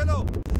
चलो।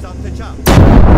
It's off the.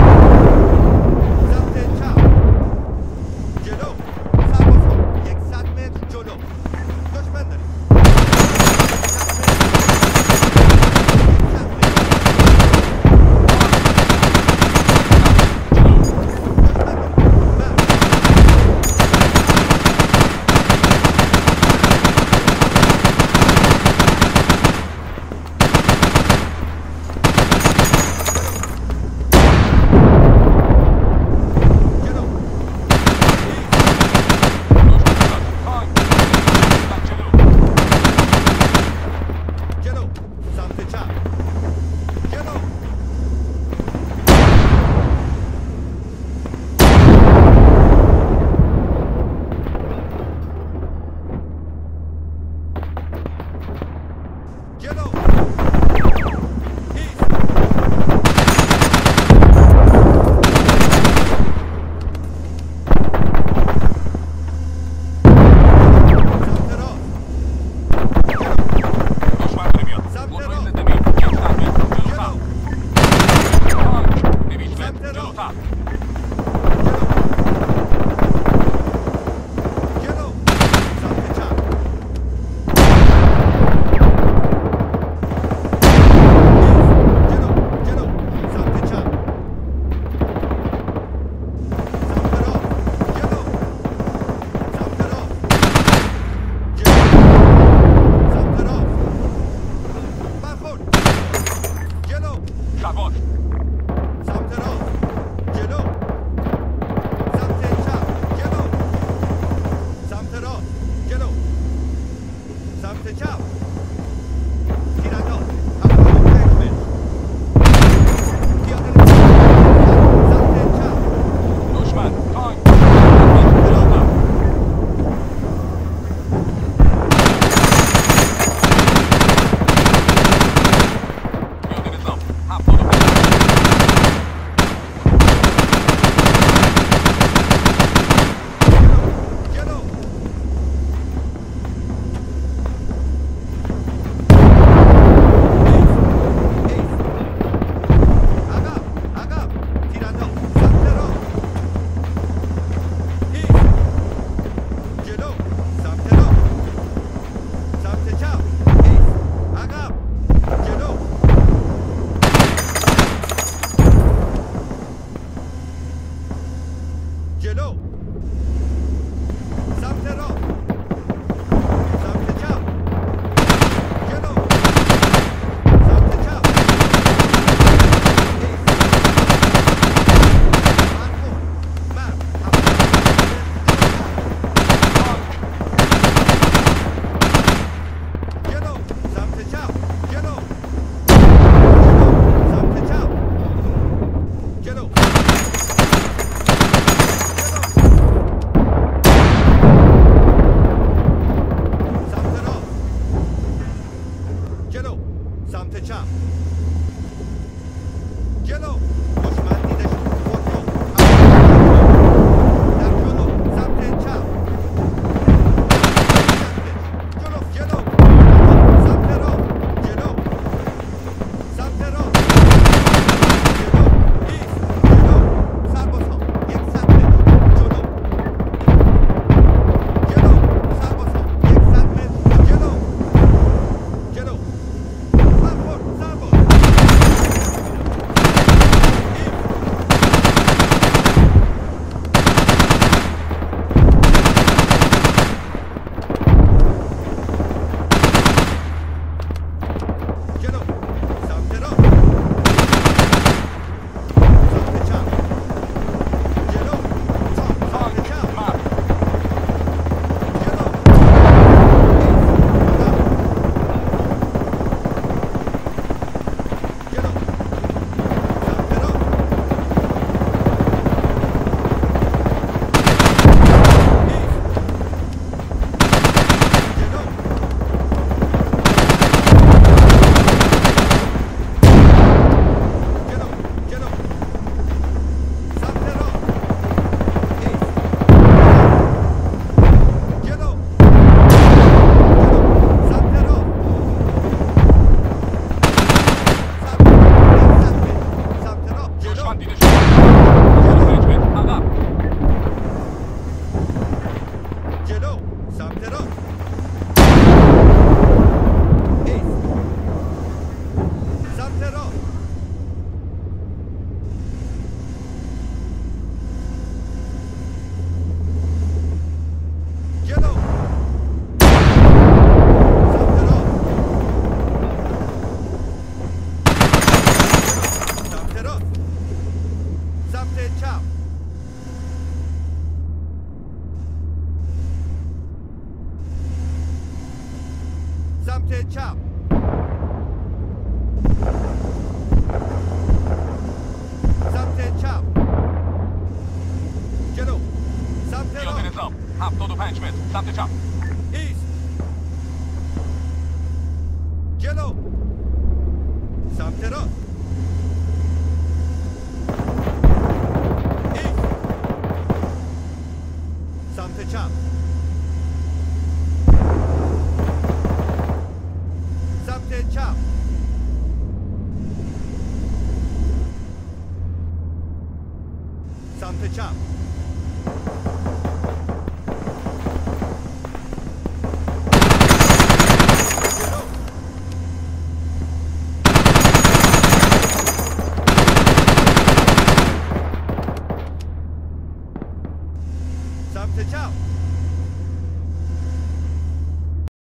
Get up! Samtidigt!